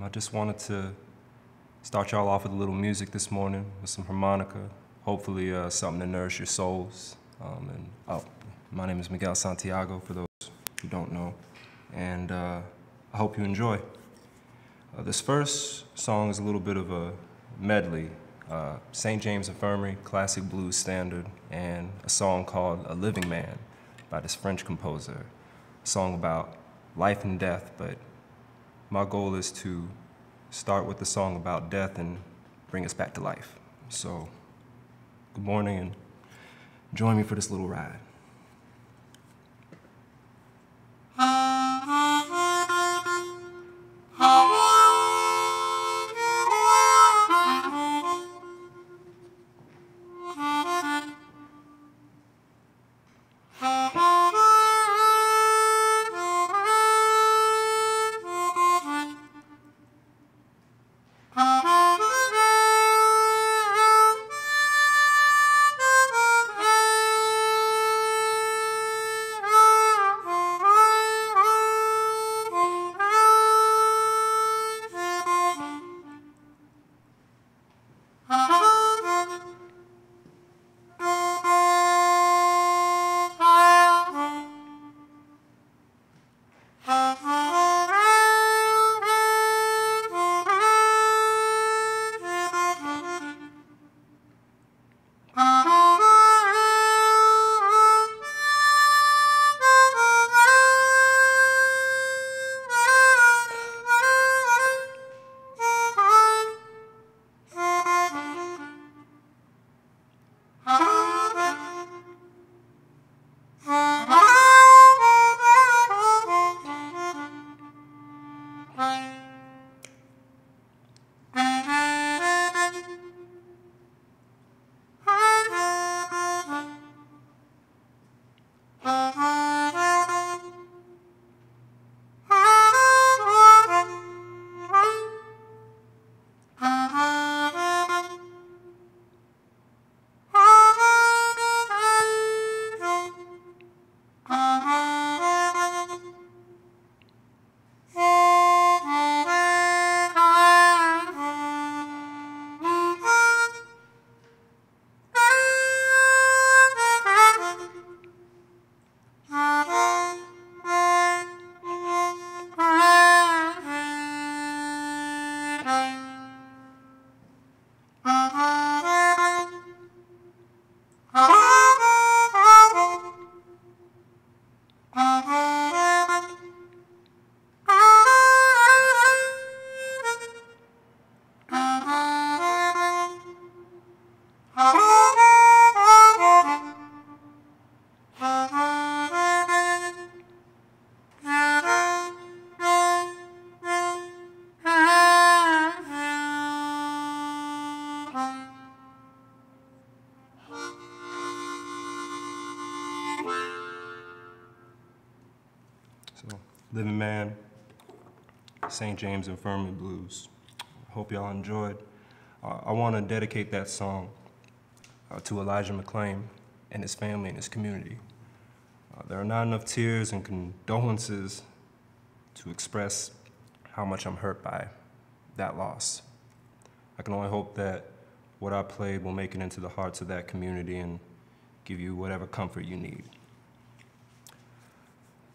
Um, I just wanted to start y'all off with a little music this morning with some harmonica, hopefully uh, something to nourish your souls. Um, and oh, my name is Miguel Santiago, for those who don't know, and uh, I hope you enjoy. Uh, this first song is a little bit of a medley. Uh, St. James Infirmary, classic blues standard, and a song called A Living Man by this French composer. A song about life and death, but my goal is to start with the song about death and bring us back to life. So, good morning and join me for this little ride. Living Man, St. James Infirmary Blues. Hope y'all enjoyed. Uh, I want to dedicate that song uh, to Elijah McClain and his family and his community. Uh, there are not enough tears and condolences to express how much I'm hurt by that loss. I can only hope that what I played will make it into the hearts of that community and give you whatever comfort you need.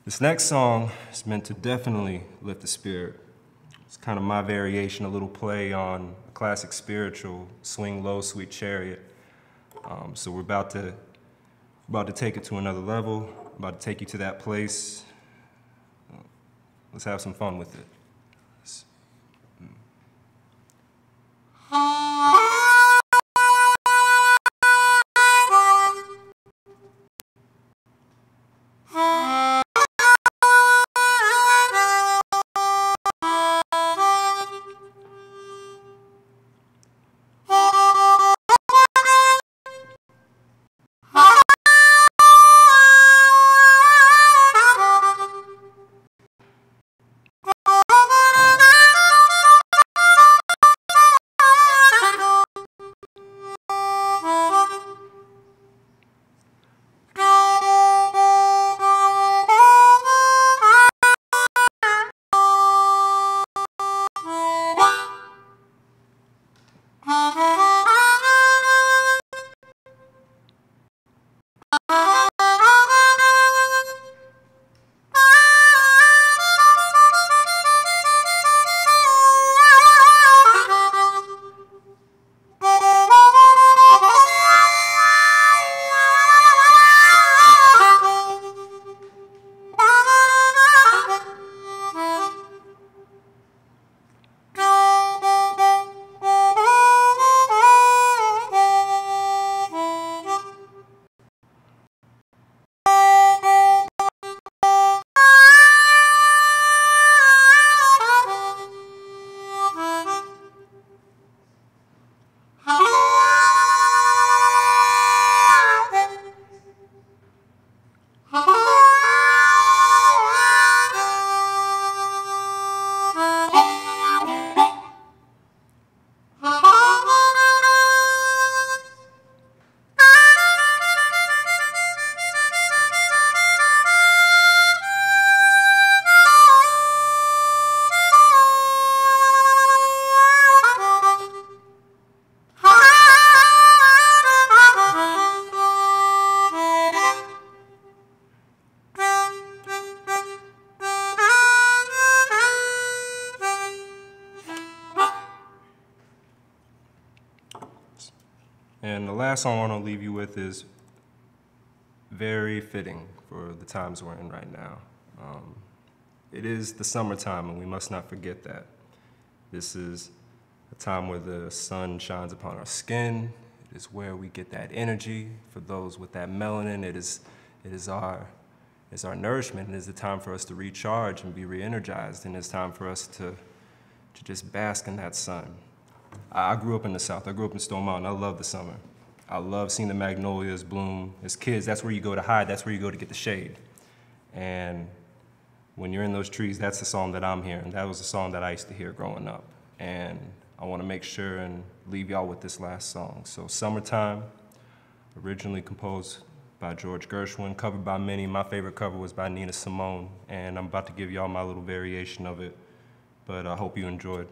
This next song is meant to definitely lift the spirit. It's kind of my variation, a little play on a classic spiritual, Swing Low, Sweet Chariot. Um, so we're about to, about to take it to another level, about to take you to that place. Let's have some fun with it. Last song I want to leave you with is very fitting for the times we're in right now. Um, it is the summertime, and we must not forget that. This is a time where the sun shines upon our skin. It is where we get that energy. For those with that melanin, it is, it is our it's our nourishment. It is the time for us to recharge and be re-energized, and it's time for us to, to just bask in that sun. I, I grew up in the South. I grew up in Stone Mountain. I love the summer. I love seeing the magnolias bloom. As kids, that's where you go to hide. That's where you go to get the shade. And when you're in those trees, that's the song that I'm hearing. That was the song that I used to hear growing up. And I want to make sure and leave y'all with this last song. So, Summertime, originally composed by George Gershwin, covered by many. My favorite cover was by Nina Simone, and I'm about to give y'all my little variation of it, but I hope you enjoyed.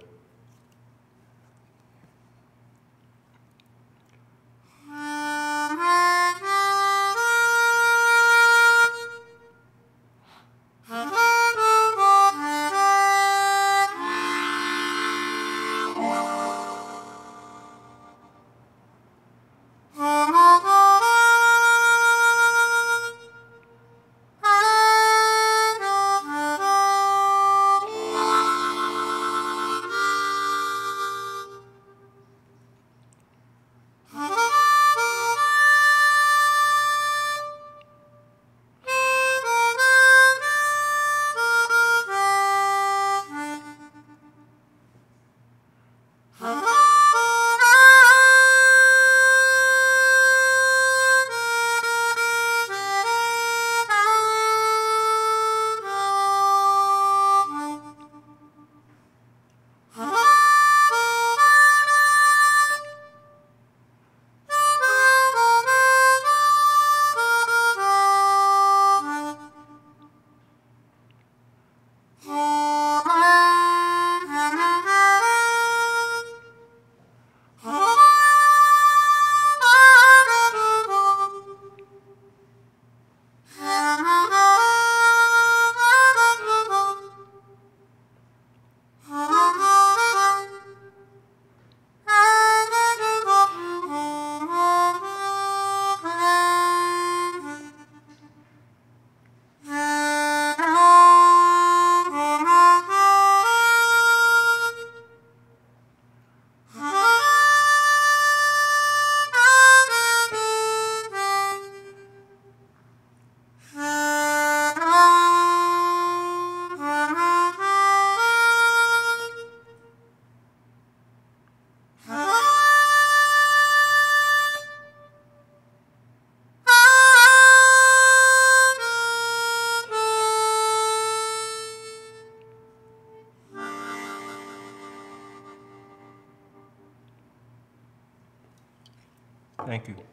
Thank you.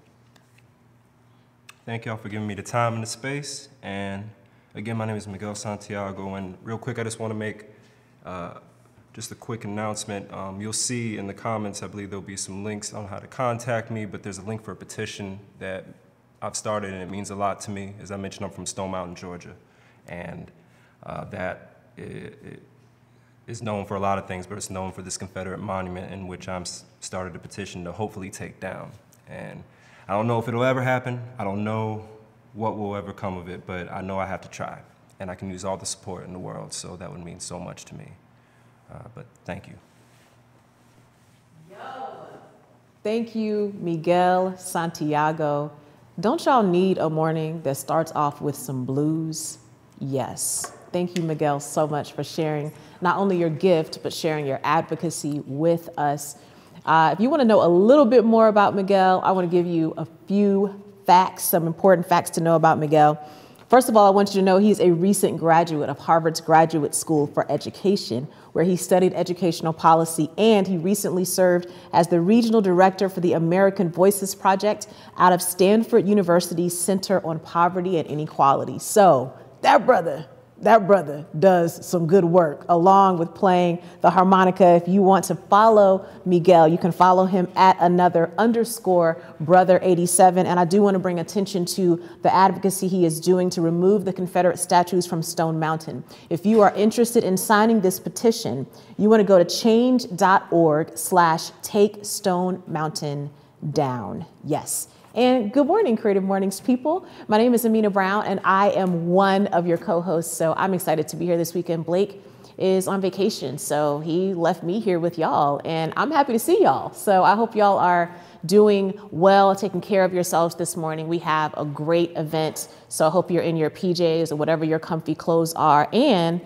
Thank y'all for giving me the time and the space. And again, my name is Miguel Santiago. And real quick, I just want to make uh, just a quick announcement. Um, you'll see in the comments, I believe there'll be some links on how to contact me, but there's a link for a petition that I've started and it means a lot to me. As I mentioned, I'm from Stone Mountain, Georgia. And uh, known for a lot of things, but it's known for this Confederate monument in which I'm started a petition to hopefully take down. And I don't know if it'll ever happen. I don't know what will ever come of it, but I know I have to try. And I can use all the support in the world, so that would mean so much to me. Uh, but thank you. Thank you, Miguel Santiago. Don't y'all need a morning that starts off with some blues? Yes. Thank you, Miguel, so much for sharing not only your gift, but sharing your advocacy with us. Uh, if you want to know a little bit more about Miguel, I want to give you a few facts, some important facts to know about Miguel. First of all, I want you to know he's a recent graduate of Harvard's Graduate School for Education, where he studied educational policy, and he recently served as the regional director for the American Voices Project out of Stanford University's Center on Poverty and Inequality. So, that brother that brother does some good work along with playing the harmonica. If you want to follow Miguel, you can follow him at another underscore brother 87. And I do want to bring attention to the advocacy he is doing to remove the Confederate statues from Stone Mountain. If you are interested in signing this petition, you want to go to change.org slash take stone mountain down. Yes. And good morning, Creative Mornings people. My name is Amina Brown, and I am one of your co hosts. So I'm excited to be here this weekend. Blake is on vacation, so he left me here with y'all, and I'm happy to see y'all. So I hope y'all are doing well, taking care of yourselves this morning. We have a great event, so I hope you're in your PJs or whatever your comfy clothes are, and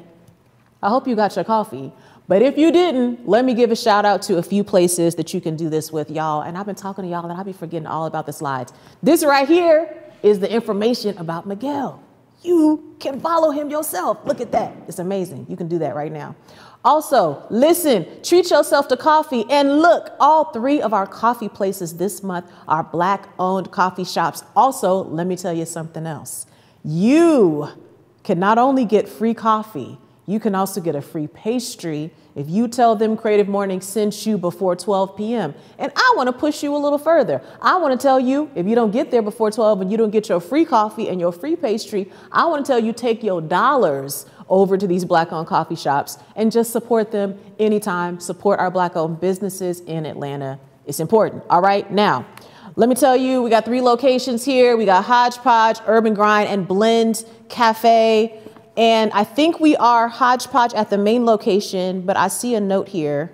I hope you got your coffee. But if you didn't, let me give a shout out to a few places that you can do this with, y'all. And I've been talking to y'all and I'll be forgetting all about the slides. This right here is the information about Miguel. You can follow him yourself. Look at that. It's amazing. You can do that right now. Also, listen, treat yourself to coffee. And look, all three of our coffee places this month are black owned coffee shops. Also, let me tell you something else. You can not only get free coffee, you can also get a free pastry if you tell them Creative Morning sent you before 12 p.m. And I want to push you a little further. I want to tell you if you don't get there before 12 and you don't get your free coffee and your free pastry, I want to tell you take your dollars over to these black owned coffee shops and just support them anytime. Support our black owned businesses in Atlanta. It's important. All right. Now, let me tell you, we got three locations here. We got Hodgepodge, Urban Grind, and Blend Cafe. And I think we are hodgepodge at the main location, but I see a note here.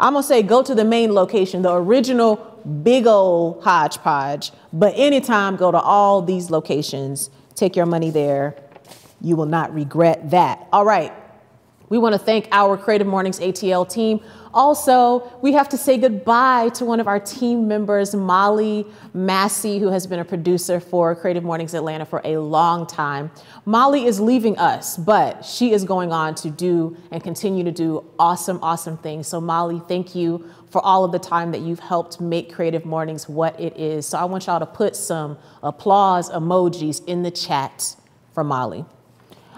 I'm gonna say go to the main location, the original big old hodgepodge. But anytime, go to all these locations, take your money there. You will not regret that. All right. We wanna thank our Creative Mornings ATL team also, we have to say goodbye to one of our team members, Molly Massey, who has been a producer for Creative Mornings Atlanta for a long time. Molly is leaving us, but she is going on to do and continue to do awesome, awesome things. So, Molly, thank you for all of the time that you've helped make Creative Mornings what it is. So, I want y'all to put some applause emojis in the chat for Molly.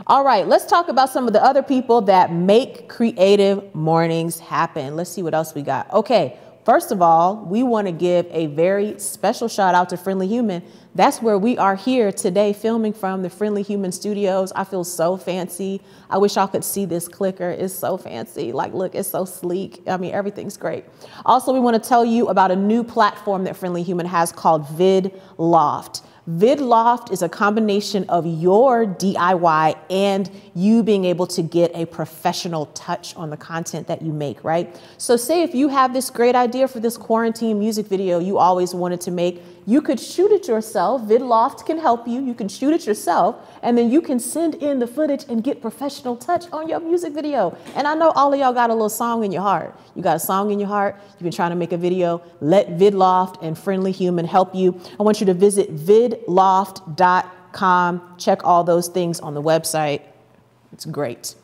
All right, let's talk about some of the other people that make creative mornings happen. Let's see what else we got. Okay, first of all, we want to give a very special shout out to Friendly Human. That's where we are here today filming from the Friendly Human Studios. I feel so fancy. I wish y'all could see this clicker. It's so fancy. Like, look, it's so sleek. I mean, everything's great. Also, we want to tell you about a new platform that Friendly Human has called VidLoft. VidLoft is a combination of your DIY and you being able to get a professional touch on the content that you make, right? So, say if you have this great idea for this quarantine music video you always wanted to make, you could shoot it yourself. VidLoft can help you. You can shoot it yourself, and then you can send in the footage and get professional touch on your music video. And I know all of y'all got a little song in your heart. You got a song in your heart. You've been trying to make a video. Let VidLoft and Friendly Human help you. I want you to visit vidloft.com. Check all those things on the website. It's great.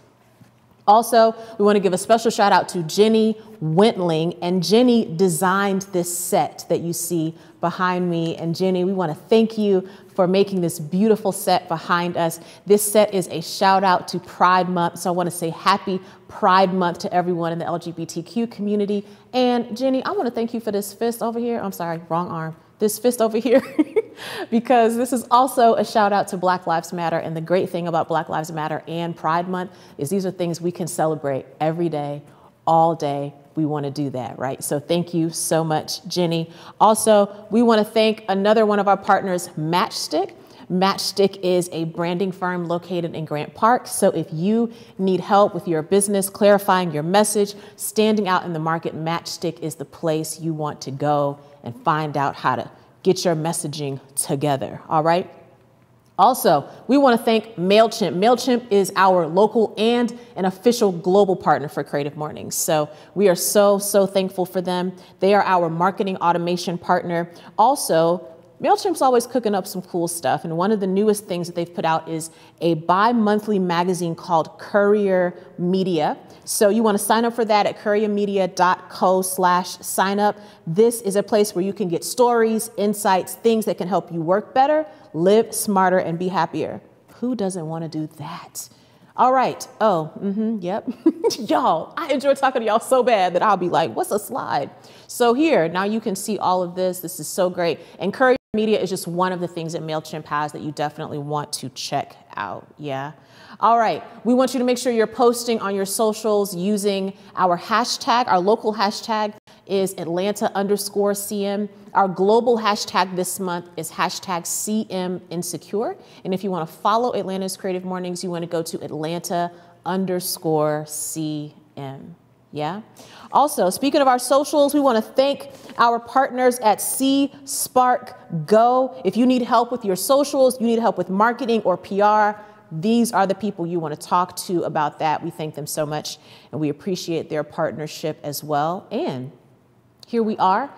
Also, we want to give a special shout out to Jenny Wentling, and Jenny designed this set that you see behind me. And Jenny, we want to thank you for making this beautiful set behind us. This set is a shout out to Pride Month. So I want to say happy Pride Month to everyone in the LGBTQ community. And Jenny, I want to thank you for this fist over here. I'm sorry, wrong arm. This fist over here, because this is also a shout out to Black Lives Matter. And the great thing about Black Lives Matter and Pride Month is these are things we can celebrate every day, all day, we want to do that, right? So thank you so much, Jenny. Also, we want to thank another one of our partners, Matchstick. Matchstick is a branding firm located in Grant Park. So if you need help with your business, clarifying your message, standing out in the market, Matchstick is the place you want to go and find out how to get your messaging together. All right? Also, we want to thank MailChimp. MailChimp is our local and an official global partner for Creative Mornings. So we are so, so thankful for them. They are our marketing automation partner. Also, MailChimp's always cooking up some cool stuff. And one of the newest things that they've put out is a bi monthly magazine called Courier Media. So you want to sign up for that at couriermedia.co slash sign up. This is a place where you can get stories, insights, things that can help you work better, live smarter, and be happier. Who doesn't want to do that? All right. Oh, mm-hmm, yep. y'all, I enjoy talking to y'all so bad that I'll be like, what's a slide? So here, now you can see all of this. This is so great. And Courier Media is just one of the things that MailChimp has that you definitely want to check out. Yeah. All right. We want you to make sure you're posting on your socials using our hashtag, our local hashtag, is Atlanta underscore CM. Our global hashtag this month is hashtag CM Insecure. And if you want to follow Atlanta's Creative Mornings, you want to go to Atlanta underscore CM. Yeah. Also, speaking of our socials, we want to thank our partners at C Spark Go. If you need help with your socials, you need help with marketing or PR, these are the people you want to talk to about that. We thank them so much and we appreciate their partnership as well. And here we are.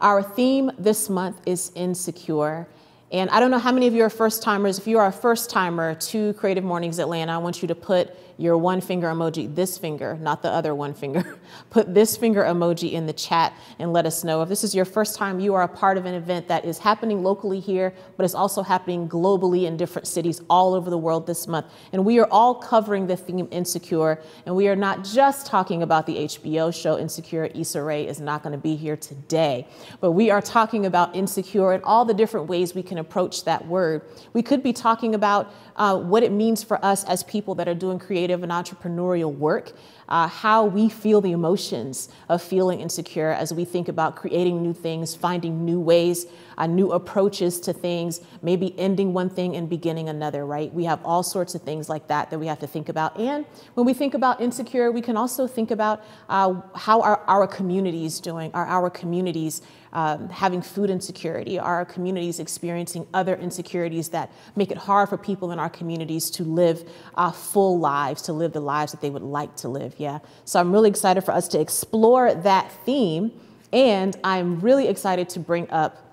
Our theme this month is insecure. And I don't know how many of you are first timers. If you are a first timer to Creative Mornings Atlanta, I want you to put your one finger emoji, this finger, not the other one finger. Put this finger emoji in the chat and let us know. If this is your first time, you are a part of an event that is happening locally here, but it's also happening globally in different cities all over the world this month. And we are all covering the theme Insecure. And we are not just talking about the HBO show Insecure. Issa Rae is not going to be here today, but we are talking about Insecure and all the different ways we can approach that word. We could be talking about uh, what it means for us as people that are doing creative and entrepreneurial work, uh, how we feel the emotions of feeling insecure as we think about creating new things, finding new ways, uh, new approaches to things, maybe ending one thing and beginning another, right? We have all sorts of things like that that we have to think about. And when we think about insecure, we can also think about uh, how are our communities doing? Are our communities um, having food insecurity? Are our communities experiencing other insecurities that make it hard for people in our communities to live uh, full lives, to live the lives that they would like to live? Yeah. So I'm really excited for us to explore that theme. And I'm really excited to bring up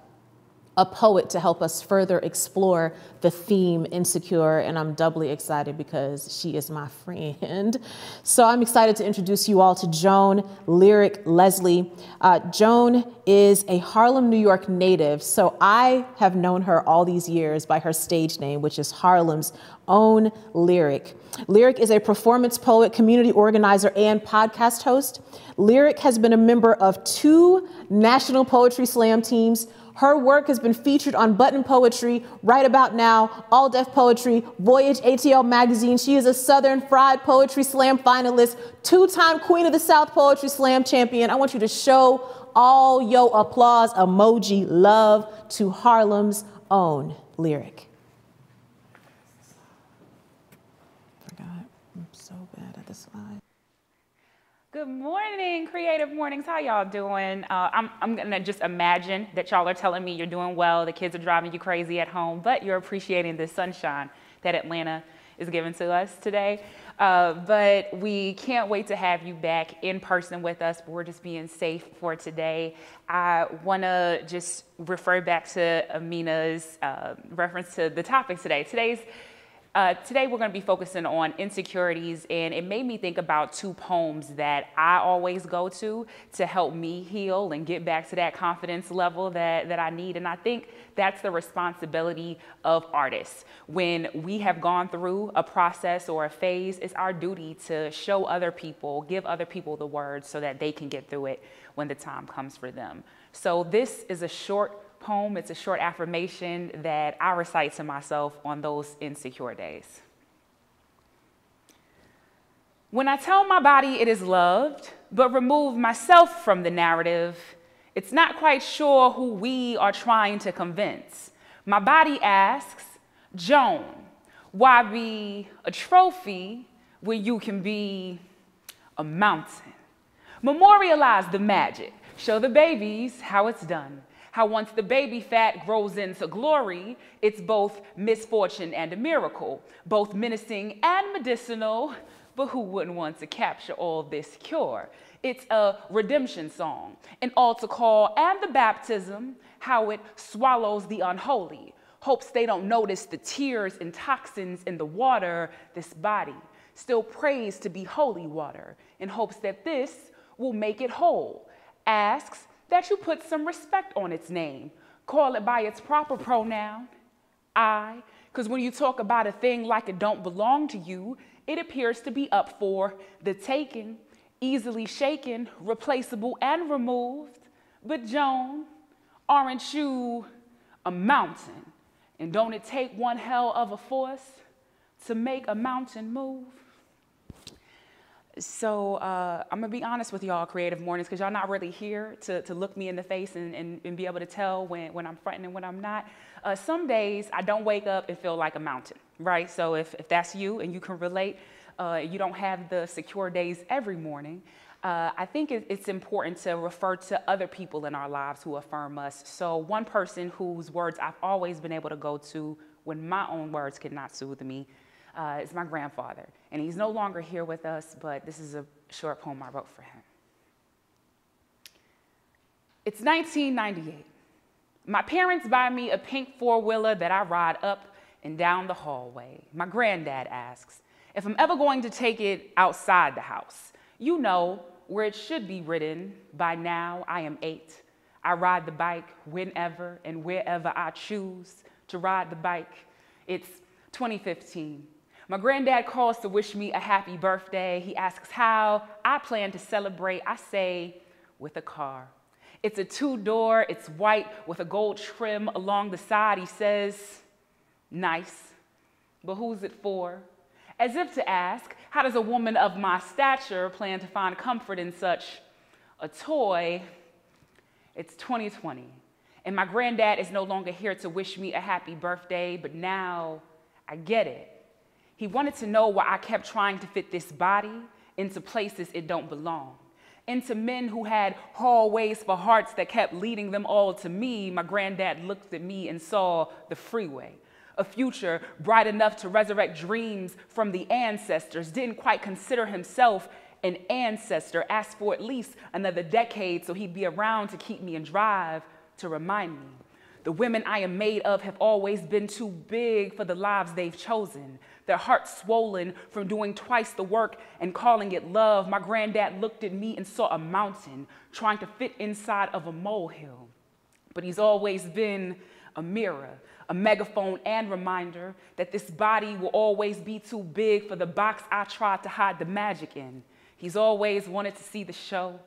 a poet to help us further explore the theme insecure and i'm doubly excited because she is my friend. So i'm excited to introduce you all to joan lyric leslie. Uh, joan is a harlem new york native so i have known her all these years by her stage name which is harlem's own lyric. Lyric is a performance poet community organizer and podcast host. Lyric has been a member of two national poetry slam teams her work has been featured on Button Poetry, Right About Now, All Def Poetry, Voyage ATL Magazine. She is a Southern Fried Poetry Slam finalist, two time Queen of the South Poetry Slam champion. I want you to show all your applause emoji love to Harlem's own lyric. Good morning, Creative Mornings. How y'all doing? Uh, I'm, I'm gonna just imagine that y'all are telling me you're doing well, the kids are driving you crazy at home, but you're appreciating the sunshine that Atlanta is giving to us today. Uh, but we can't wait to have you back in person with us. We're just being safe for today. I want to just refer back to Amina's uh, reference to the topic today. Today's uh, today we're going to be focusing on insecurities, and it made me think about two poems that I always go to to help me heal and get back to that confidence level that, that I need. And I think that's the responsibility of artists. When we have gone through a process or a phase, it's our duty to show other people, give other people the words so that they can get through it when the time comes for them. So this is a short poem. It's a short affirmation that I recite to myself on those insecure days. When I tell my body it is loved, but remove myself from the narrative, it's not quite sure who we are trying to convince. My body asks, Joan, why be a trophy when you can be a mountain? Memorialize the magic, show the babies how it's done how once the baby fat grows into glory, it's both misfortune and a miracle, both menacing and medicinal. But who wouldn't want to capture all this cure? It's a redemption song, an altar call, and the baptism, how it swallows the unholy, hopes they don't notice the tears and toxins in the water, this body. Still prays to be holy water in hopes that this will make it whole. Asks that you put some respect on its name. Call it by its proper pronoun, I, because when you talk about a thing like it don't belong to you, it appears to be up for the taking, easily shaken, replaceable, and removed. But Joan, aren't you a mountain? And don't it take one hell of a force to make a mountain move? So uh, I'm gonna be honest with y'all, creative mornings, because y'all not really here to, to look me in the face and, and, and be able to tell when, when I'm fronting and when I'm not. Uh, some days I don't wake up and feel like a mountain, right? So if, if that's you and you can relate, uh, you don't have the secure days every morning. Uh, I think it, it's important to refer to other people in our lives who affirm us. So one person whose words I've always been able to go to when my own words could not soothe me uh, is my grandfather. And he's no longer here with us, but this is a short poem I wrote for him. It's 1998. My parents buy me a pink four wheeler that I ride up and down the hallway. My granddad asks if I'm ever going to take it outside the house. You know, where it should be ridden. By now, I am eight. I ride the bike whenever and wherever I choose to ride the bike. It's 2015. My granddad calls to wish me a happy birthday. He asks how I plan to celebrate. I say, with a car. It's a two door, it's white with a gold trim along the side. He says, nice, but who's it for? As if to ask, how does a woman of my stature plan to find comfort in such a toy? It's 2020, and my granddad is no longer here to wish me a happy birthday, but now I get it. He wanted to know why I kept trying to fit this body into places it don't belong. Into men who had hallways for hearts that kept leading them all to me. My granddad looked at me and saw the freeway. A future bright enough to resurrect dreams from the ancestors. Didn't quite consider himself an ancestor. Asked for at least another decade so he'd be around to keep me in drive to remind me. The women I am made of have always been too big for the lives they've chosen their hearts swollen from doing twice the work and calling it love. My granddad looked at me and saw a mountain trying to fit inside of a molehill. But he's always been a mirror, a megaphone, and reminder that this body will always be too big for the box I tried to hide the magic in. He's always wanted to see the show.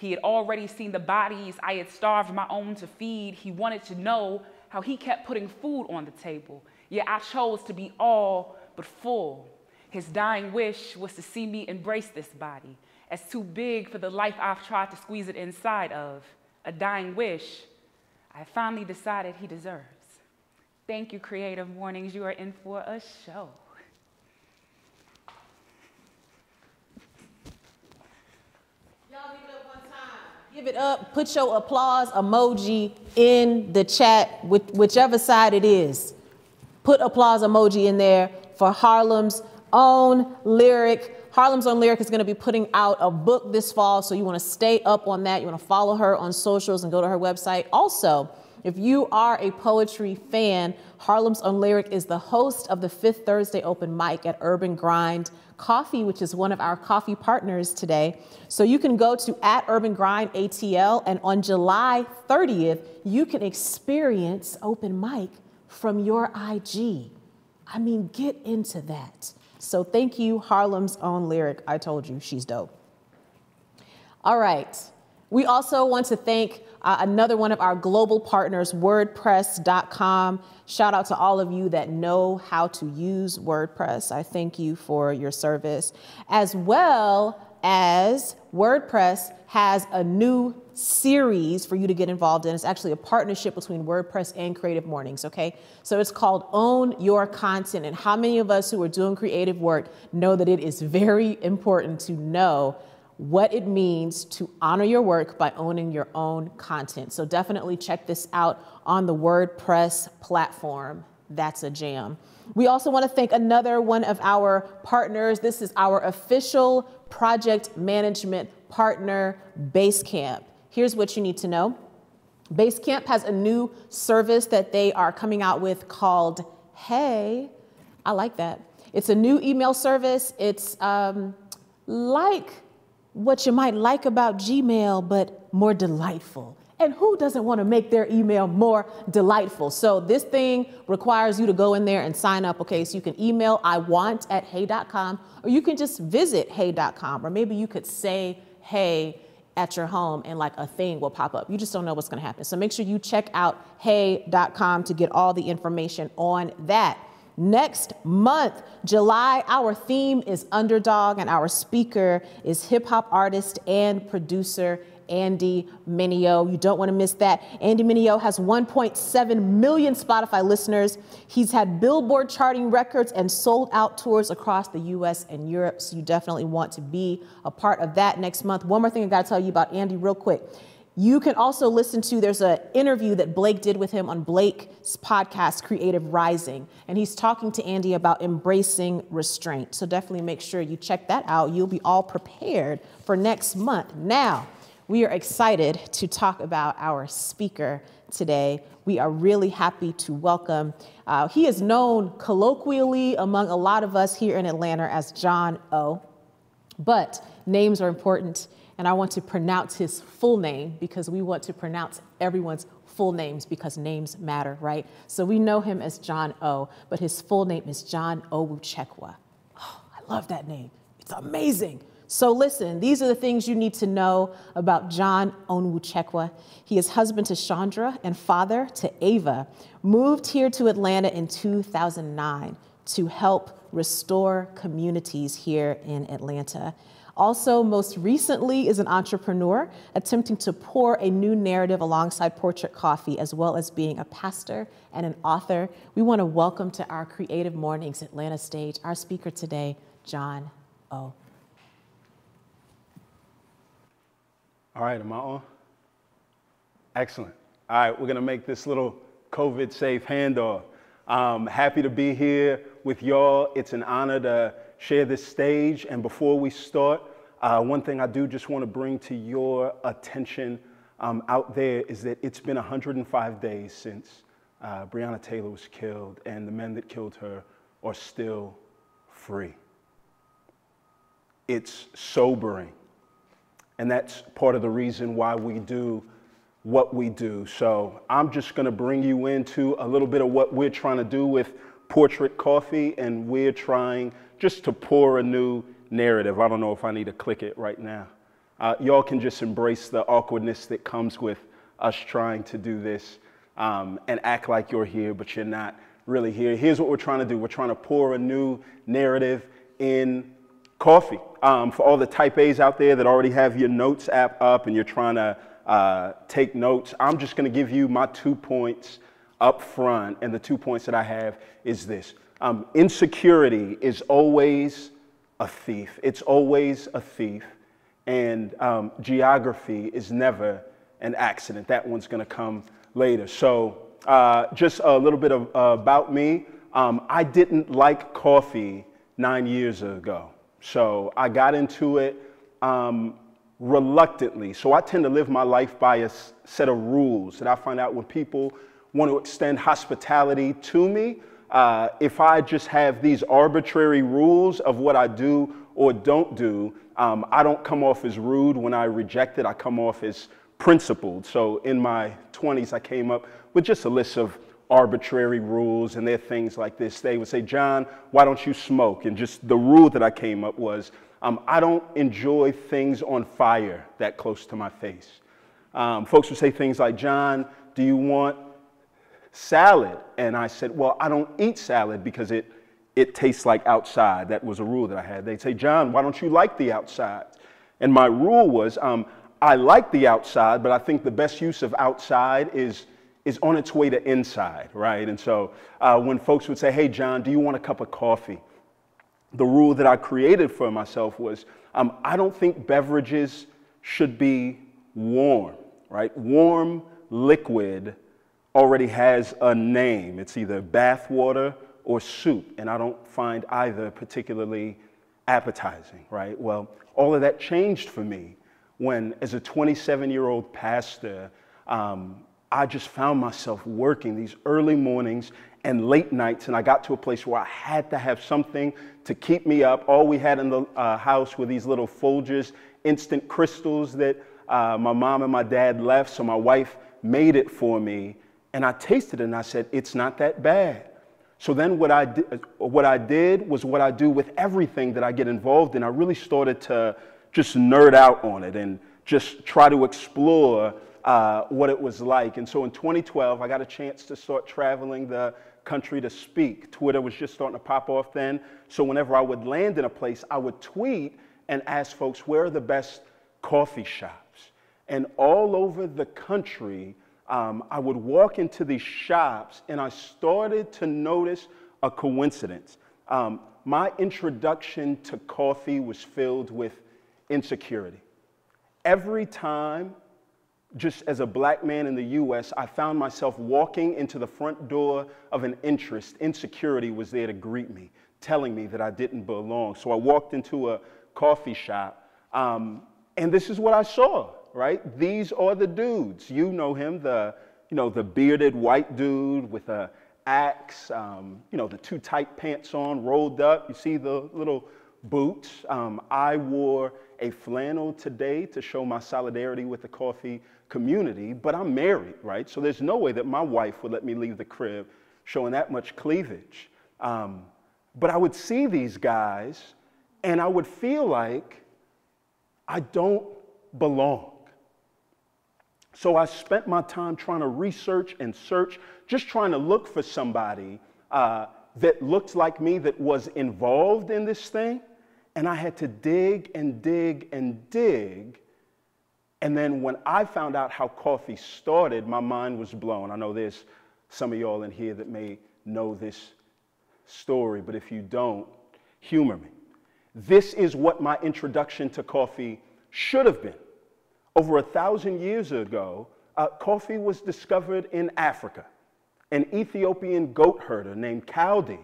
He had already seen the bodies I had starved my own to feed. He wanted to know how he kept putting food on the table. Yet I chose to be all but full. His dying wish was to see me embrace this body as too big for the life I've tried to squeeze it inside of. A dying wish I finally decided he deserves. Thank you, Creative Mornings. You are in for a show. Y'all give it up one time. Give it up. Put your applause emoji in the chat, with whichever side it is. Put applause emoji in there for Harlem's own lyric. Harlem's own lyric is going to be putting out a book this fall, so you want to stay up on that. You want to follow her on socials and go to her website. Also, if you are a poetry fan, Harlem's Own Lyric is the host of the Fifth Thursday open mic at Urban Grind Coffee, which is one of our coffee partners today. So you can go to at Urban Grind ATL, and on July 30th, you can experience open mic from your IG. I mean, get into that. So thank you, Harlem's own lyric. I told you she's dope. All right. We also want to thank uh, another one of our global partners, WordPress.com. Shout out to all of you that know how to use WordPress. I thank you for your service, as well as WordPress has a new series for you to get involved in. It's actually a partnership between WordPress and Creative Mornings, okay? So it's called Own Your Content. And how many of us who are doing creative work know that it is very important to know what it means to honor your work by owning your own content. So definitely check this out on the WordPress platform. That's a jam. We also want to thank another one of our partners. This is our official project management partner, Basecamp. Here's what you need to know. Basecamp has a new service that they are coming out with called Hey. I like that. It's a new email service. It's um, like what you might like about Gmail, but more delightful. And who doesn't want to make their email more delightful? So this thing requires you to go in there and sign up. Okay, so you can email I want at hey.com, or you can just visit hey.com, or maybe you could say hey at your home and like a thing will pop up. You just don't know what's going to happen. So make sure you check out hey.com to get all the information on that. Next month, July, our theme is underdog, and our speaker is hip hop artist and producer Andy Mineo. You don't want to miss that. Andy Mineo has 1.7 million Spotify listeners. He's had Billboard charting records and sold out tours across the US and Europe. So you definitely want to be a part of that next month. One more thing I got to tell you about Andy, real quick. You can also listen to, there's an interview that Blake did with him on Blake's podcast, Creative Rising. And he's talking to Andy about embracing restraint. So definitely make sure you check that out. You'll be all prepared for next month. Now, we are excited to talk about our speaker today. We are really happy to welcome. Uh, he is known colloquially among a lot of us here in Atlanta as John O. But names are important, and I want to pronounce his full name because we want to pronounce everyone's full names because names matter, right? So we know him as John O, but his full name is John Onwuchekwa. Oh, I love that name. It's amazing. So listen, these are the things you need to know about John Onwuchekwa. He is husband to Chandra and father to Ava. Moved here to Atlanta in 2009 to help restore communities here in Atlanta. Also, most recently, is an entrepreneur attempting to pour a new narrative alongside Portrait Coffee, as well as being a pastor and an author. We want to welcome to our Creative Mornings Atlanta stage our speaker today, John O. All right, am I on? Excellent. All right, we're going to make this little COVID safe handoff. Um, happy to be here with y'all. It's an honor to share this stage. And before we start, uh, one thing I do just want to bring to your attention um, out there is that it's been 105 days since uh, Breonna Taylor was killed, and the men that killed her are still free. It's sobering and that's part of the reason why we do what we do. So I'm just going to bring you into a little bit of what we're trying to do with Portrait Coffee, and we're trying just to pour a new narrative. I don't know if I need to click it right now. Uh, y'all can just embrace the awkwardness that comes with us trying to do this um, and act like you're here, but you're not really here. Here's what we're trying to do we're trying to pour a new narrative in coffee. Um, for all the type A's out there that already have your notes app up and you're trying to uh, take notes, I'm just going to give you my two points up front. And the two points that I have is this um, insecurity is always a thief, it's always a thief. And um, geography is never an accident. That one's going to come later. So, uh, just a little bit of, uh, about me. Um, I didn't like coffee nine years ago. So I got into it um, reluctantly. So I tend to live my life by a set of rules that I find out when people want to extend hospitality to me. Uh, if I just have these arbitrary rules of what I do or don't do, um, I don't come off as rude when I reject it. I come off as principled. So in my 20s, I came up with just a list of arbitrary rules and there are things like this. They would say, John, why don't you smoke? And just the rule that I came up was, um, I don't enjoy things on fire that close to my face. Um, folks would say things like, John, do you want salad? And I said, well, I don't eat salad because it, it tastes like outside. That was a rule that I had. They'd say, John, why don't you like the outside? And my rule was, um, I like the outside, but I think the best use of outside is is on its way to inside, right? And so uh, when folks would say, hey, John, do you want a cup of coffee? The rule that I created for myself was um, I don't think beverages should be warm, right? Warm liquid already has a name. It's either bath water or soup, and I don't find either particularly appetizing, right? Well, all of that changed for me when, as a 27 year old pastor, um, I just found myself working these early mornings and late nights, and I got to a place where I had to have something to keep me up. All we had in the uh, house were these little Folgers instant crystals that uh, my mom and my dad left, so my wife made it for me. And I tasted it and I said, it's not that bad. So then what I, did, what I did was what I do with everything that I get involved in. I really started to just nerd out on it and just try to explore uh, what it was like. And so in 2012, I got a chance to start traveling the country to speak. Twitter was just starting to pop off then. So whenever I would land in a place, I would tweet and ask folks, where are the best coffee shops? And all over the country, um, I would walk into these shops and I started to notice a coincidence. Um, my introduction to coffee was filled with insecurity. Every time, just as a black man in the US, I found myself walking into the front door of an interest, insecurity was there to greet me, telling me that I didn't belong. So I walked into a coffee shop, um, and this is what I saw, right? These are the dudes. You know him, the, you know, the bearded white dude with a axe, um, you know, the too tight pants on, rolled up. You see the little boots. Um, I wore a flannel today to show my solidarity with the coffee community, but I'm married, right? So there's no way that my wife would let me leave the crib showing that much cleavage. Um, but I would see these guys and I would feel like I don't belong. So I spent my time trying to research and search, just trying to look for somebody uh, that looked like me, that was involved in this thing. And I had to dig and dig and dig. And then when I found out how coffee started, my mind was blown. I know there's some of y'all in here that may know this story, but if you don't, humor me. This is what my introduction to coffee should have been. Over a thousand years ago, uh, coffee was discovered in Africa. An Ethiopian goat herder named Kaldi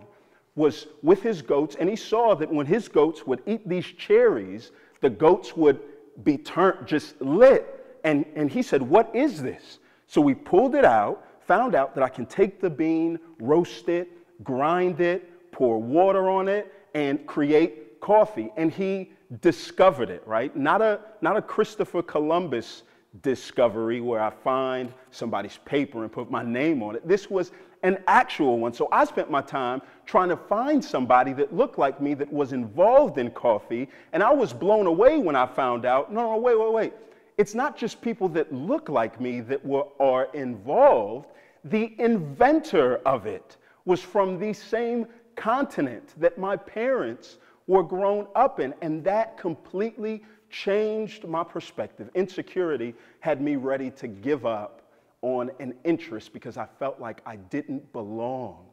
was with his goats, and he saw that when his goats would eat these cherries, the goats would be turned just lit. And, and he said, What is this? So we pulled it out, found out that I can take the bean, roast it, grind it, pour water on it, and create coffee. And he discovered it, right? Not a, not a Christopher Columbus discovery where I find somebody's paper and put my name on it. This was an actual one. So I spent my time trying to find somebody that looked like me that was involved in coffee. And I was blown away when I found out no, no, wait, wait, wait. It's not just people that look like me that were, are involved. The inventor of it was from the same continent that my parents were grown up in. And that completely changed my perspective. Insecurity had me ready to give up on an interest because I felt like I didn't belong.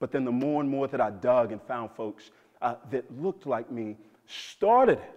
But then the more and more that I dug and found folks uh, that looked like me started it,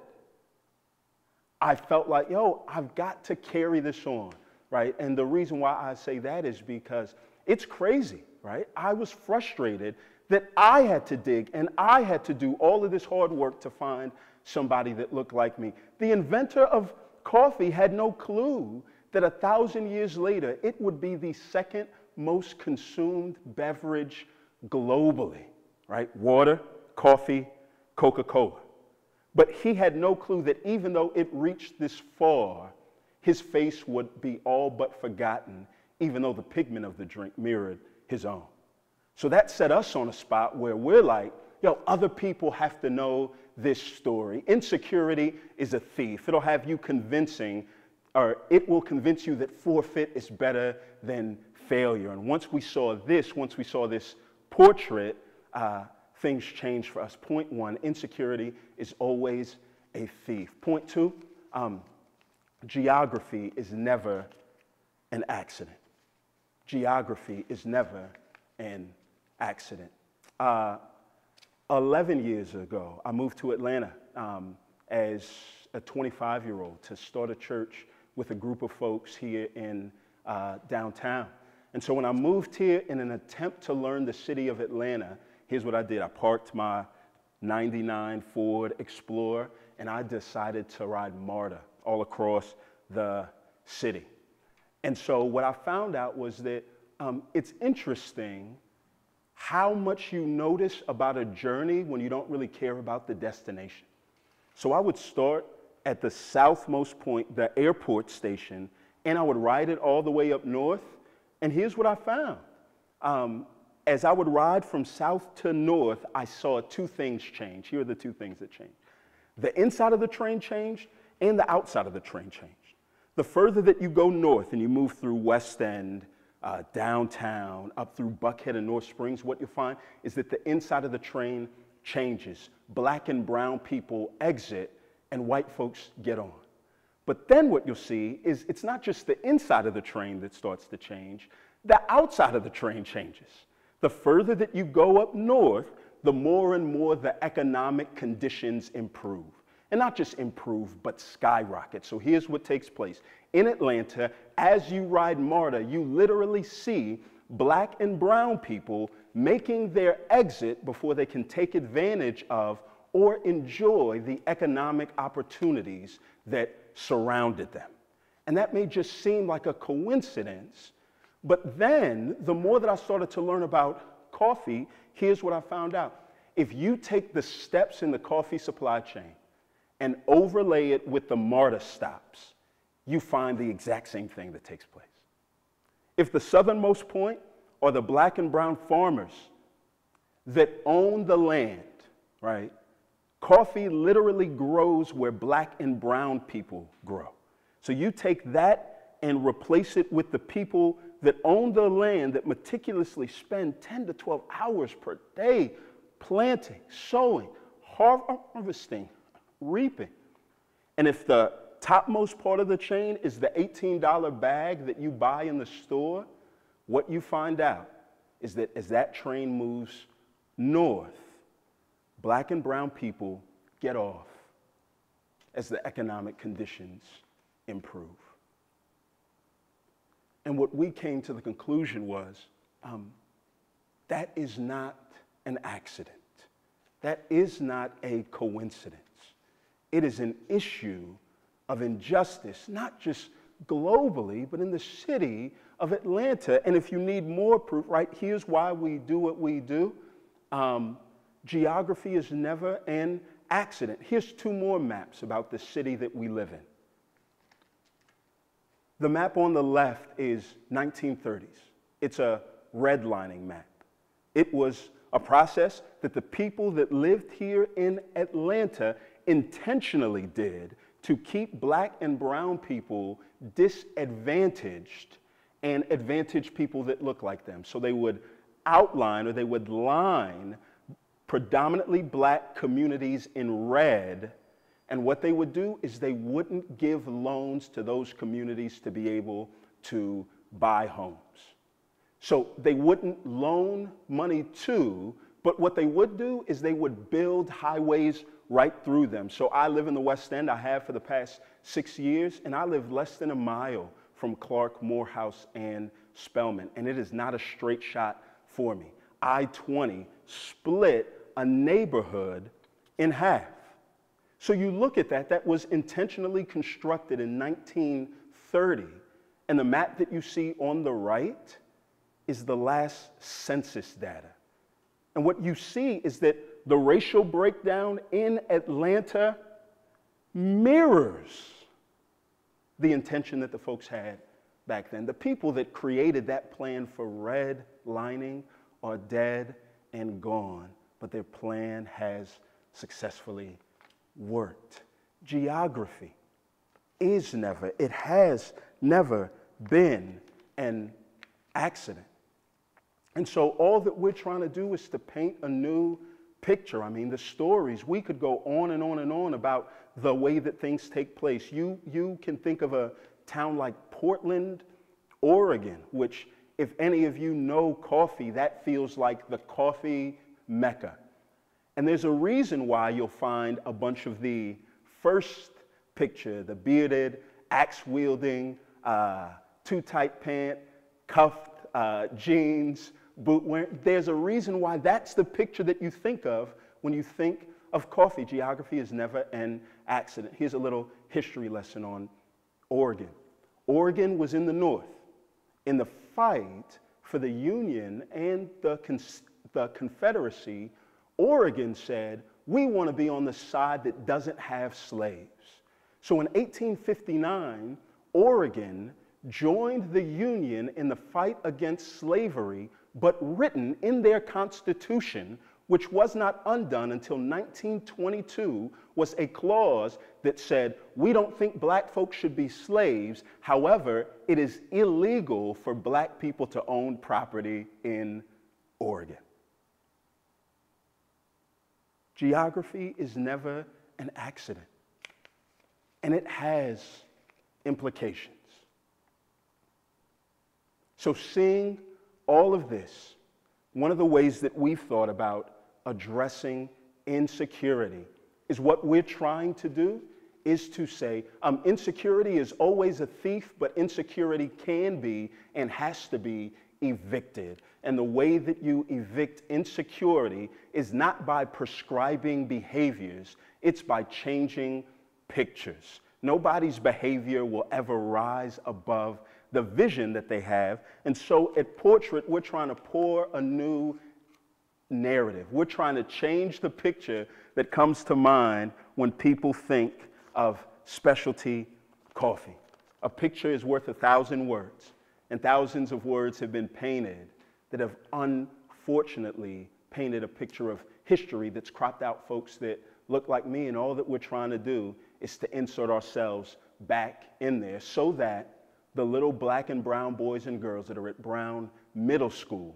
I felt like, yo, I've got to carry this on, right? And the reason why I say that is because it's crazy, right? I was frustrated that I had to dig and I had to do all of this hard work to find somebody that looked like me. The inventor of coffee had no clue that a thousand years later it would be the second most consumed beverage globally, right? Water, coffee, Coca Cola. But he had no clue that even though it reached this far, his face would be all but forgotten, even though the pigment of the drink mirrored his own. So that set us on a spot where we're like, yo, other people have to know this story. Insecurity is a thief. It'll have you convincing, or it will convince you that forfeit is better than failure. And once we saw this, once we saw this portrait, uh, things changed for us. Point one insecurity is always a thief. Point two, um, geography is never an accident. Geography is never an accident. Uh, 11 years ago, I moved to Atlanta um, as a 25 year old to start a church with a group of folks here in uh, downtown. And so when I moved here in an attempt to learn the city of Atlanta, here's what I did I parked my 99 Ford Explorer and I decided to ride MARTA all across the city. And so what I found out was that um, it's interesting how much you notice about a journey when you don't really care about the destination. So I would start at the southmost point, the airport station, and I would ride it all the way up north. And here's what I found. Um, as I would ride from south to north, I saw two things change. Here are the two things that changed the inside of the train changed, and the outside of the train changed. The further that you go north and you move through West End, uh, downtown, up through Buckhead and North Springs, what you'll find is that the inside of the train changes. Black and brown people exit, and white folks get on. But then what you'll see is it's not just the inside of the train that starts to change, the outside of the train changes. The further that you go up north, the more and more the economic conditions improve. And not just improve, but skyrocket. So here's what takes place. In Atlanta, as you ride MARTA, you literally see black and brown people making their exit before they can take advantage of or enjoy the economic opportunities that surrounded them. And that may just seem like a coincidence, but then the more that I started to learn about coffee, here's what I found out. If you take the steps in the coffee supply chain and overlay it with the MARTA stops, you find the exact same thing that takes place. If the southernmost point are the black and brown farmers that own the land, right? Coffee literally grows where black and brown people grow. So you take that and replace it with the people that own the land that meticulously spend 10 to 12 hours per day planting, sowing, harvesting, reaping. And if the topmost part of the chain is the $18 bag that you buy in the store, what you find out is that as that train moves north, black and brown people get off as the economic conditions improve. And what we came to the conclusion was um, that is not an accident. That is not a coincidence. It is an issue of injustice, not just globally, but in the city of Atlanta. And if you need more proof, right, here's why we do what we do. Um, geography is never an accident. Here's two more maps about the city that we live in. The map on the left is 1930s. It's a redlining map. It was a process that the people that lived here in Atlanta intentionally did to keep black and brown people disadvantaged and advantage people that look like them. So they would outline or they would line predominantly black communities in red. And what they would do is they wouldn't give loans to those communities to be able to buy homes. So they wouldn't loan money to, but what they would do is they would build highways right through them. So I live in the West End, I have for the past six years, and I live less than a mile from Clark, Morehouse, and Spelman. And it is not a straight shot for me. I 20 split a neighborhood in half. So you look at that, that was intentionally constructed in 1930. And the map that you see on the right is the last census data. And what you see is that the racial breakdown in Atlanta mirrors the intention that the folks had back then. The people that created that plan for red lining are dead and gone, but their plan has successfully worked. Geography is never, it has never been an accident. And so all that we're trying to do is to paint a new picture. I mean, the stories, we could go on and on and on about the way that things take place. You, you can think of a town like Portland, Oregon, which, if any of you know coffee, that feels like the coffee mecca. And there's a reason why you'll find a bunch of the first picture, the bearded, axe wielding, uh, too tight pant, cuffed uh, jeans, wearing. There's a reason why that's the picture that you think of when you think of coffee. Geography is never an accident. Here's a little history lesson on Oregon. Oregon was in the north in the fight for the Union and the, the Confederacy. Oregon said, We want to be on the side that doesn't have slaves. So in 1859, Oregon joined the Union in the fight against slavery, but written in their Constitution which was not undone until 1922, was a clause that said, We don't think black folks should be slaves. However, it is illegal for black people to own property in Oregon. Geography is never an accident, and it has implications. So, seeing all of this, one of the ways that we've thought about addressing insecurity is what we're trying to do is to say um, insecurity is always a thief, but insecurity can be and has to be evicted. And the way that you evict insecurity is not by prescribing behaviors, it's by changing pictures. Nobody's behavior will ever rise above the vision that they have. And so at Portrait, we're trying to pour a new narrative. We're trying to change the picture that comes to mind when people think of specialty coffee. A picture is worth a thousand words, and thousands of words have been painted that have unfortunately painted a picture of history that's cropped out folks that look like me, and all that we're trying to do is to insert ourselves back in there so that the little black and brown boys and girls that are at Brown Middle School,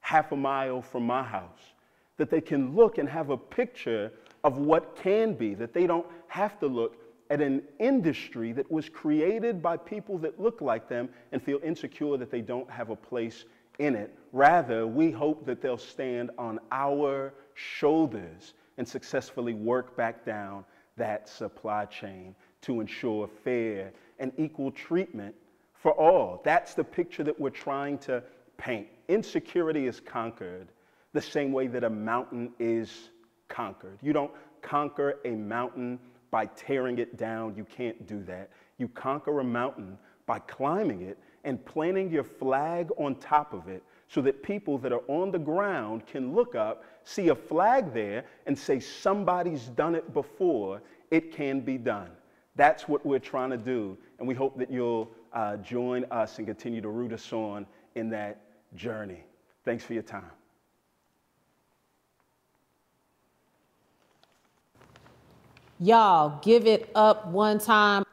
half a mile from my house, that they can look and have a picture of what can be, that they don't have to look at an industry that was created by people that look like them and feel insecure that they don't have a place in it. Rather, we hope that they'll stand on our shoulders and successfully work back down that supply chain to ensure fair and equal treatment for all. That's the picture that we're trying to paint. Insecurity is conquered the same way that a mountain is conquered. You don't conquer a mountain by tearing it down. You can't do that. You conquer a mountain by climbing it and planting your flag on top of it so that people that are on the ground can look up, see a flag there, and say, Somebody's done it before. It can be done. That's what we're trying to do. And we hope that you'll uh, join us and continue to root us on in that journey. Thanks for your time. Y'all, give it up one time.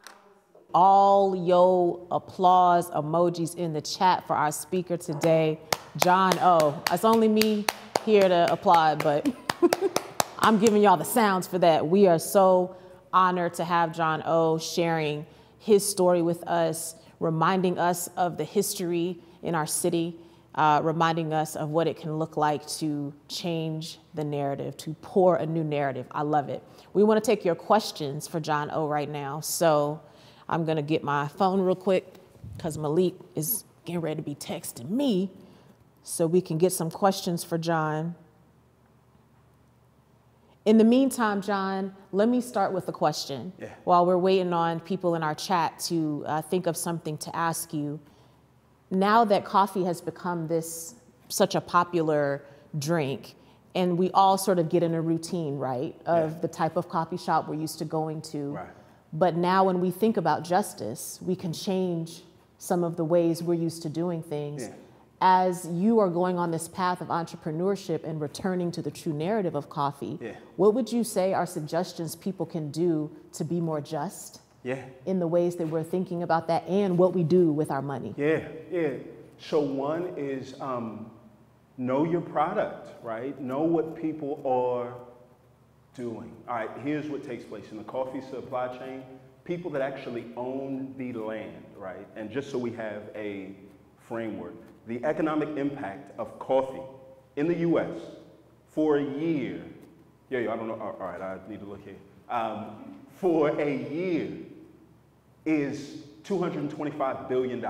All yo applause emojis in the chat for our speaker today, John O. It's only me here to applaud, but I'm giving y'all the sounds for that. We are so honored to have John O sharing his story with us reminding us of the history in our city, uh, reminding us of what it can look like to change the narrative, to pour a new narrative. I love it. We want to take your questions for John O right now. So I'm going to get my phone real quick because Malik is getting ready to be texting me so we can get some questions for John. In the meantime, John, let me start with a question yeah. while we're waiting on people in our chat to uh, think of something to ask you. Now that coffee has become this such a popular drink, and we all sort of get in a routine, right, of yeah. the type of coffee shop we're used to going to. Right. But now, when we think about justice, we can change some of the ways we're used to doing things. Yeah as you are going on this path of entrepreneurship and returning to the true narrative of coffee, yeah. what would you say are suggestions people can do to be more just yeah. in the ways that we're thinking about that and what we do with our money? Yeah, yeah. So, one is um, know your product, right? Know what people are doing. All right, here's what takes place in the coffee supply chain people that actually own the land, right? And just so we have a framework, the economic impact of coffee in the US for a year, yeah, yeah, I don't know, all right, I need to look here, um, for a year is $225 billion.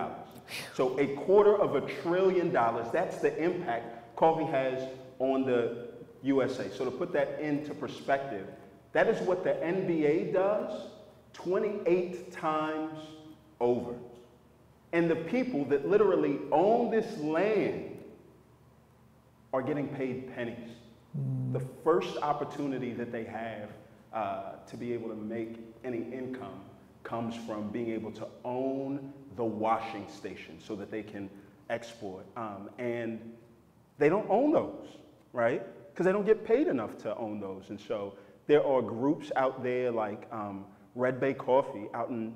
So a quarter of a trillion dollars, that's the impact coffee has on the USA. So to put that into perspective, that is what the NBA does 28 times over. And the people that literally own this land are getting paid pennies. The first opportunity that they have uh, to be able to make any income comes from being able to own the washing station so that they can export. Um, and they don't own those, right? because they don't get paid enough to own those. And so there are groups out there like um, Red Bay Coffee out in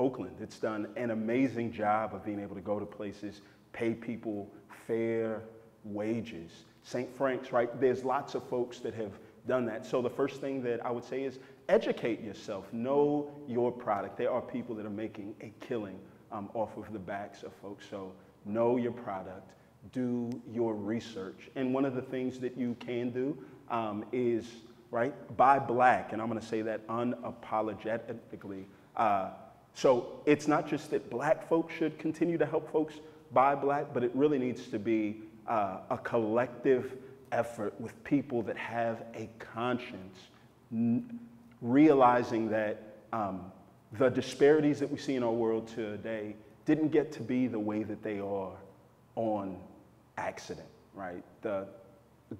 Oakland. It's done an amazing job of being able to go to places, pay people fair wages. St. Frank's, right? There's lots of folks that have done that. So the first thing that I would say is educate yourself. Know your product. There are people that are making a killing um, off of the backs of folks. So know your product. Do your research. And one of the things that you can do um, is, right, buy black. And I'm going to say that unapologetically. Uh, so it's not just that black folks should continue to help folks buy black, but it really needs to be uh, a collective effort with people that have a conscience, realizing that um, the disparities that we see in our world today didn't get to be the way that they are on accident, right? The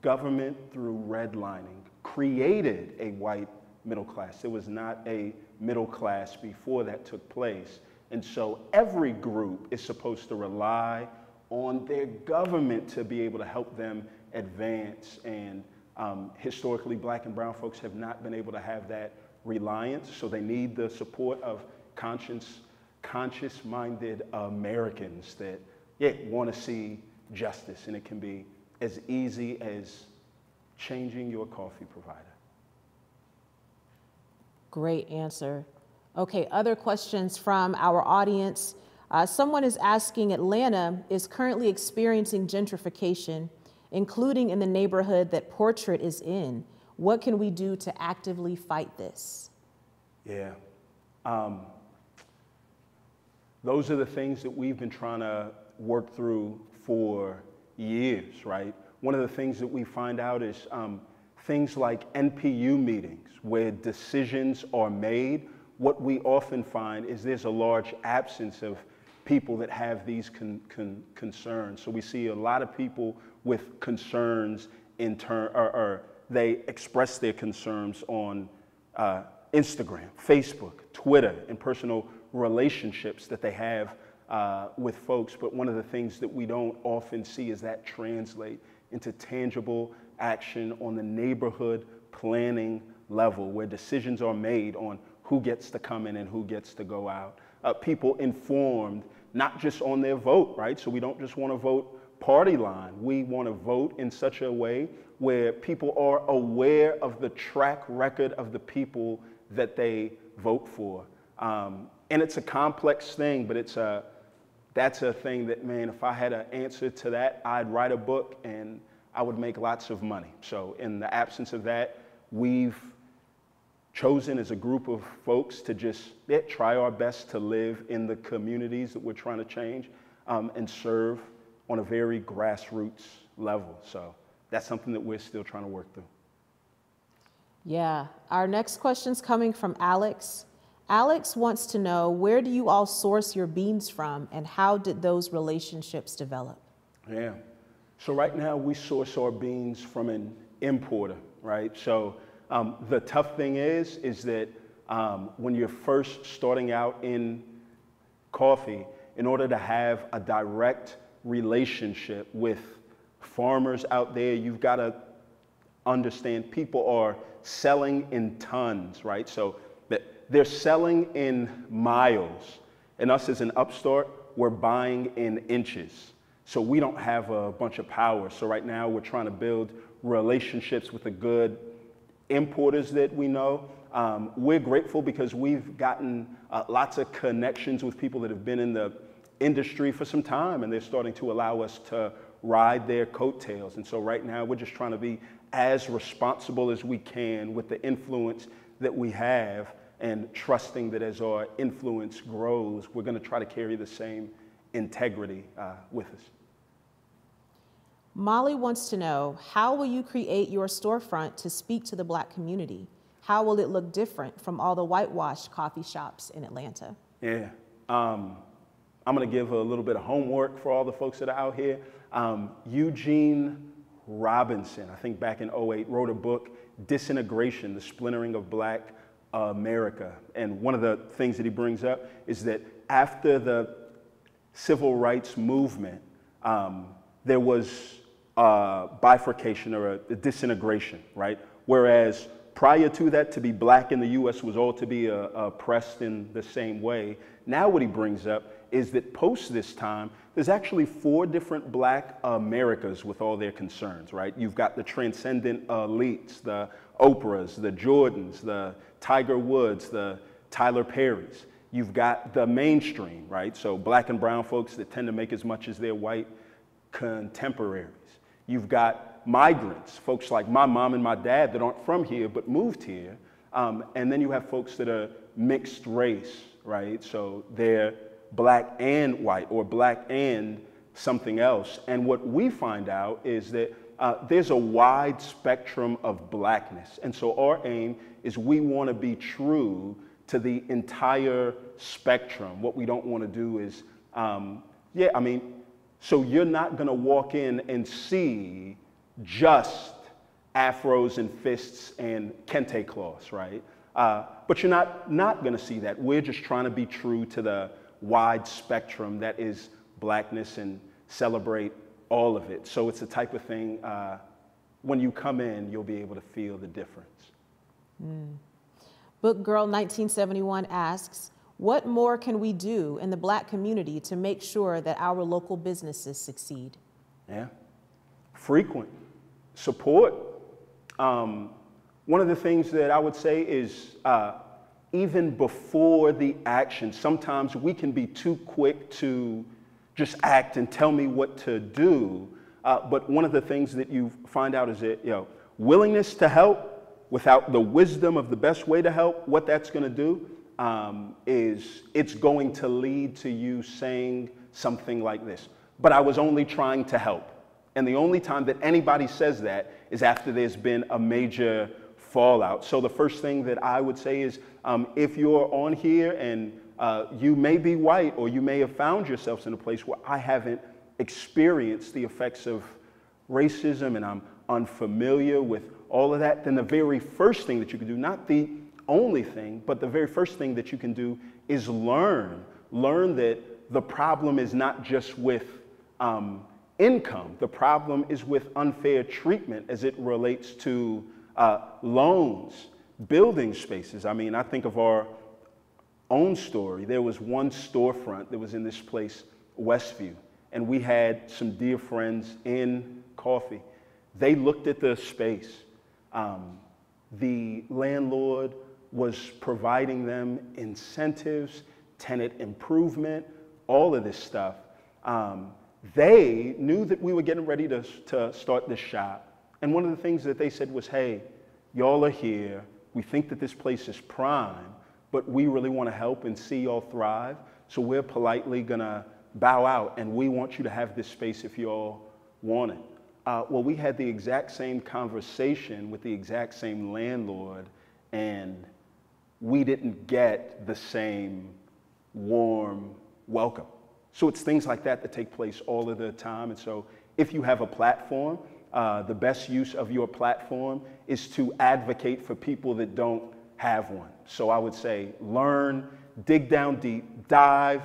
government, through redlining, created a white middle class. It was not a middle class before that took place. And so every group is supposed to rely on their government to be able to help them advance. And um, historically, black and brown folks have not been able to have that reliance, so they need the support of conscience, conscious-minded Americans that yeah, want to see justice, and it can be as easy as changing your coffee provider. Great answer. Okay, other questions from our audience. Uh, someone is asking Atlanta is currently experiencing gentrification, including in the neighborhood that Portrait is in. What can we do to actively fight this? Yeah. Um, those are the things that we've been trying to work through for years, right? One of the things that we find out is um, things like NPU meetings where decisions are made. What we often find is there's a large absence of people that have these con con concerns. So we see a lot of people with concerns in turn, or, or they express their concerns on uh, Instagram, Facebook, Twitter, and personal relationships that they have uh, with folks. But one of the things that we don't often see is that translate into tangible action on the neighborhood planning level where decisions are made on who gets to come in and who gets to go out. Uh, people informed, not just on their vote, right? So we don't just want to vote party line. We want to vote in such a way where people are aware of the track record of the people that they vote for. Um, and it's a complex thing, but it's a, that's a thing that, man, if I had an answer to that, I'd write a book and I would make lots of money. So, in the absence of that, we've chosen as a group of folks to just yeah, try our best to live in the communities that we're trying to change um, and serve on a very grassroots level. So, that's something that we're still trying to work through. Yeah. Our next question is coming from Alex. Alex wants to know where do you all source your beans from and how did those relationships develop? Yeah. So right now we source our beans from an importer, right? So um, the tough thing is, is that um, when you're first starting out in coffee, in order to have a direct relationship with farmers out there, you've got to understand people are selling in tons, right? So they're selling in miles. And us as an upstart, we're buying in inches. So we don't have a bunch of power. So right now we're trying to build relationships with the good importers that we know. Um, we're grateful because we've gotten uh, lots of connections with people that have been in the industry for some time and they're starting to allow us to ride their coattails. And so right now we're just trying to be as responsible as we can with the influence that we have and trusting that as our influence grows, we're going to try to carry the same integrity uh, with us. Molly wants to know how will you create your storefront to speak to the black community? How will it look different from all the whitewashed coffee shops in Atlanta? Yeah. Um, I'm going to give a little bit of homework for all the folks that are out here. Um, Eugene Robinson, I think back in 08, wrote a book, Disintegration, the Splintering of Black America. And one of the things that he brings up is that after the civil rights movement, um, there was bifurcation or a disintegration, right? Whereas prior to that, to be black in the U.S. was all to be uh, oppressed in the same way. Now, what he brings up is that post this time, there's actually four different black Americas with all their concerns, right? You've got the transcendent elites, the Oprahs, the Jordans, the Tiger Woods, the Tyler Perrys. You've got the mainstream, right? So black and brown folks that tend to make as much as their white contemporaries. You've got migrants, folks like my mom and my dad that aren't from here but moved here. Um, and then you have folks that are mixed race, right? So they're black and white or black and something else. And what we find out is that uh, there's a wide spectrum of blackness. And so our aim is we want to be true to the entire spectrum. What we don't want to do is, um, yeah, I mean, so you're not going to walk in and see just afros and fists and kente cloths, right? Uh, but you're not, not going to see that. We're just trying to be true to the wide spectrum that is blackness and celebrate all of it. So it's the type of thing, uh, when you come in, you'll be able to feel the difference. Mm. Book Girl 1971 asks, what more can we do in the black community to make sure that our local businesses succeed? Yeah. Frequent support. Um, one of the things that I would say is uh, even before the action, sometimes we can be too quick to just act and tell me what to do. Uh, but one of the things that you find out is that, you know, willingness to help without the wisdom of the best way to help, what that's going to do um, is it's going to lead to you saying something like this. But I was only trying to help. And the only time that anybody says that is after there's been a major fallout. So the first thing that I would say is um, if you're on here and uh, you may be white or you may have found yourselves in a place where I haven't experienced the effects of racism and I'm unfamiliar with all of that, then the very first thing that you can do, not the only thing, but the very first thing that you can do is learn. Learn that the problem is not just with um, income, the problem is with unfair treatment as it relates to uh, loans, building spaces. I mean, I think of our own story. There was one storefront that was in this place, Westview, and we had some dear friends in coffee. They looked at the space. Um, the landlord was providing them incentives, tenant improvement, all of this stuff. Um, they knew that we were getting ready to, to start this shop. And one of the things that they said was, hey, y'all are here. We think that this place is prime, but we really want to help and see y'all thrive. So we're politely going to bow out, and we want you to have this space if y'all want it. Uh, well, we had the exact same conversation with the exact same landlord, and we didn't get the same warm welcome. So it's things like that that take place all of the time. And so if you have a platform, uh, the best use of your platform is to advocate for people that don't have one. So I would say learn, dig down deep, dive,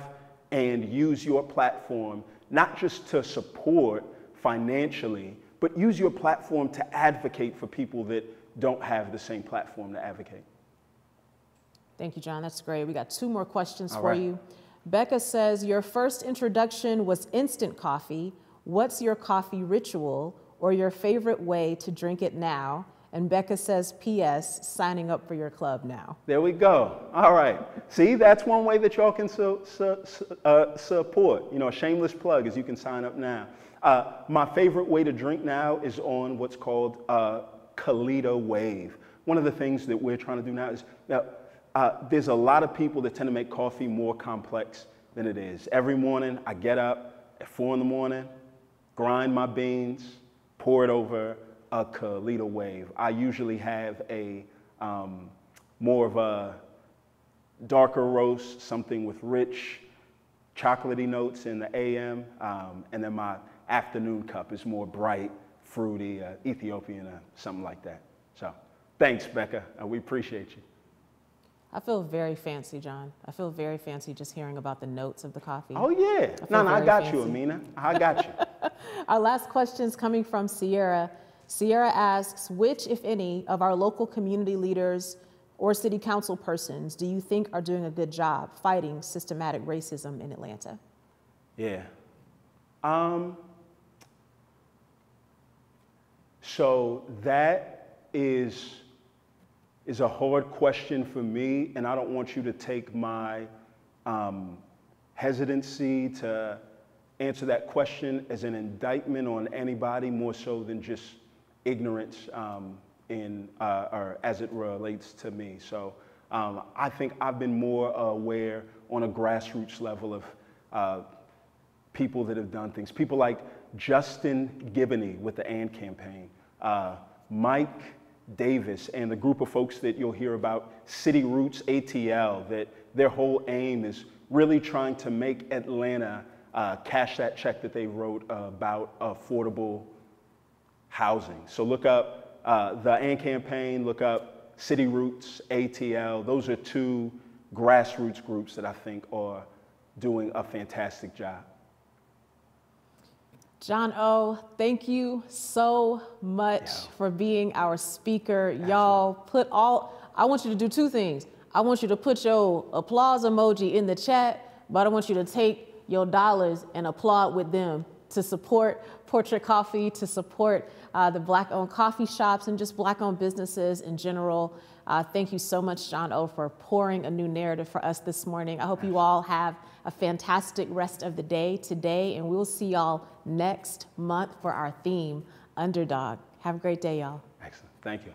and use your platform not just to support financially, but use your platform to advocate for people that don't have the same platform to advocate. Thank you, John. That's great. We got two more questions All for right. you. Becca says, Your first introduction was instant coffee. What's your coffee ritual or your favorite way to drink it now? And Becca says, P.S., signing up for your club now. There we go. All right. See, that's one way that y'all can su- su- uh, support. You know, a shameless plug is you can sign up now. Uh, my favorite way to drink now is on what's called uh, Kalita Wave. One of the things that we're trying to do now is now, uh, there's a lot of people that tend to make coffee more complex than it is. Every morning, I get up at four in the morning, grind my beans, pour it over a Kalita wave. I usually have a um, more of a darker roast, something with rich chocolatey notes in the AM, um, and then my afternoon cup is more bright, fruity, uh, Ethiopian, uh, something like that. So, thanks, Becca. Uh, we appreciate you. I feel very fancy, John. I feel very fancy just hearing about the notes of the coffee. Oh, yeah. No, no, I got fancy. you, Amina. I got you. Our last question is coming from Sierra. Sierra asks, which, if any, of our local community leaders or city council persons do you think are doing a good job fighting systematic racism in Atlanta? Yeah. Um, so that is, is a hard question for me, and I don't want you to take my um, hesitancy to answer that question as an indictment on anybody more so than just ignorance um, in, uh, or as it relates to me. So um, I think I've been more aware on a grassroots level of uh, people that have done things. People like Justin Giboney with the AND campaign, uh, Mike Davis, and the group of folks that you'll hear about, City Roots ATL, that their whole aim is really trying to make Atlanta uh, cash that check that they wrote about affordable housing. So look up uh, the AND campaign, look up City Roots, ATL. Those are two grassroots groups that I think are doing a fantastic job. John O, thank you so much yeah. for being our speaker. Absolutely. Y'all put all, I want you to do two things. I want you to put your applause emoji in the chat, but I want you to take your dollars and applaud with them to support Portrait Coffee, to support uh, the black owned coffee shops and just black owned businesses in general. Uh, thank you so much, John O, for pouring a new narrative for us this morning. I hope you all have a fantastic rest of the day today, and we'll see y'all next month for our theme, Underdog. Have a great day, y'all. Excellent. Thank you.